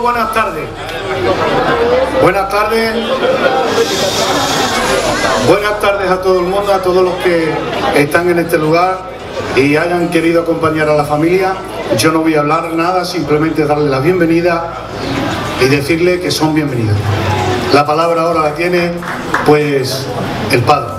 buenas tardes. Buenas tardes. Buenas tardes a todo el mundo, a todos los que están en este lugar y hayan querido acompañar a la familia. Yo no voy a hablar nada, simplemente darle la bienvenida y decirle que son bienvenidos. La palabra ahora la tiene pues el Padre.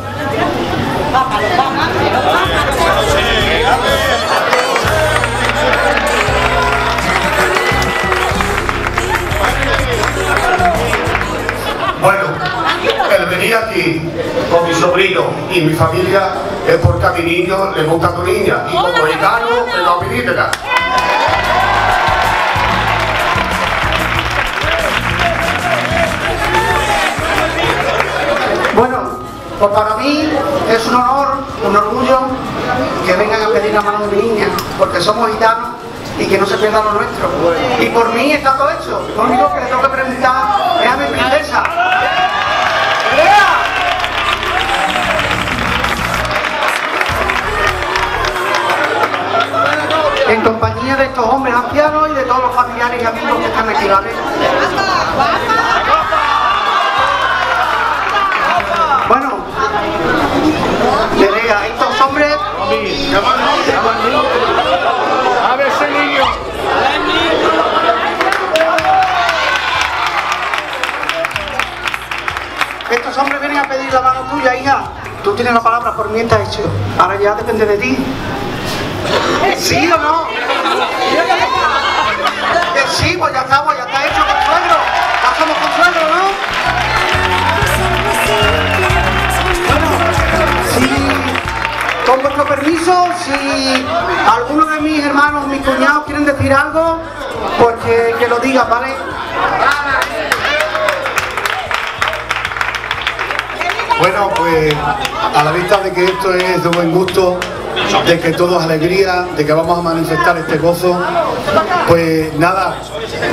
Y mi familia es porque a mi niño le gusta tu niña y como gitano me lo. Bueno, pues para mí es un honor, un orgullo que vengan a pedir la mano de mi niña, porque somos gitanos y que no se pierda lo nuestro. Y por mí está todo hecho. Lo único que le tengo que preguntar es a mi princesa. En compañía de estos hombres ancianos y de todos los familiares y amigos que están aquí, ¿vale? Bueno, Nerea, estos hombres A ver ese niño. Estos hombres vienen a pedir la mano tuya, hija. Tú tienes la palabra, por mí está hecho. Ahora ya depende de ti. ¿Sí o no? Sí, pues ya está, pues ya está hecho, consuegro. Ya somos consuegro, ¿no? Bueno, si, con vuestro permiso, si alguno de mis hermanos, mis cuñados quieren decir algo, pues que, que lo digan, ¿vale? Bueno, pues a la vista de que esto es de buen gusto, de que todo es alegría, de que vamos a manifestar este gozo, pues nada,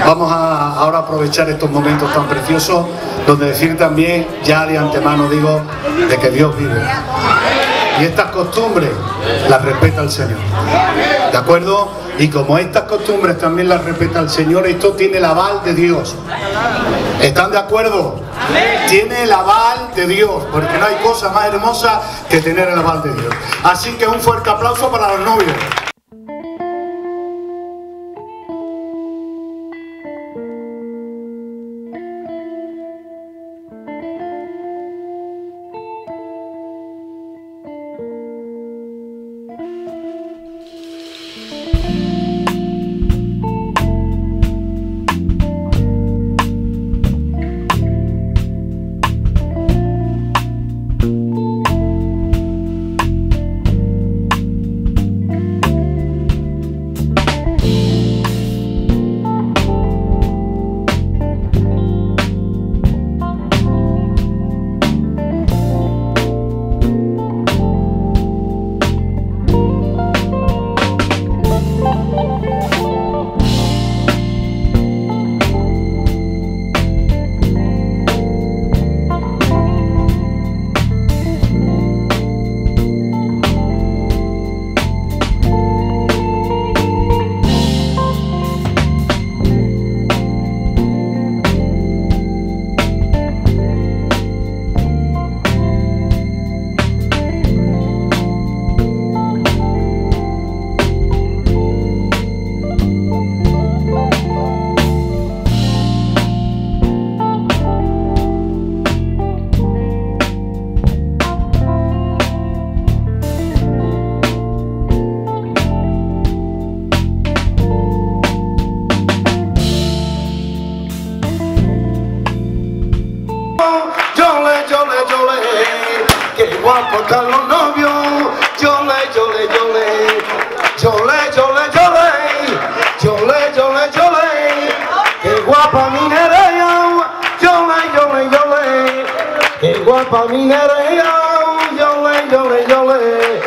vamos a ahora aprovechar estos momentos tan preciosos, donde decir también, ya de antemano digo, de que Dios vive. Y estas costumbres las respeta el Señor. ¿De acuerdo? Y como estas costumbres también las respeta el Señor, esto tiene el aval de Dios. ¿Están de acuerdo? Tiene el aval de Dios, porque no hay cosa más hermosa que tener el aval de Dios. Así que un fuerte aplauso para los novios. voy a portar los novios. Chole, chole, chole. Chole, chole, chole. Chole, chole, chole. Qué guapa mi nerea. Chole, chole, chole. Qué guapa mi nerea. Chole, chole, chole.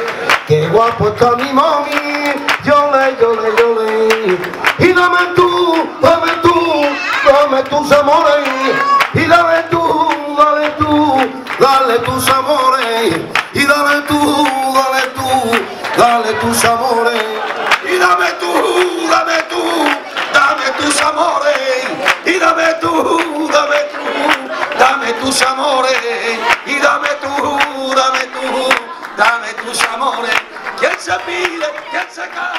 Qué guapo está mi mami. Chole, chole, chole. Y dame tú, dame tú, dame tus amores. Y dame tú. Dale tus amores. Y dame tú, dame tú, dame tus amores. Y dame tú, dame tú, dame tus amores y dame tú, dame tú, dame tus amores. ¿Quién se pide? ¿Quién se casa?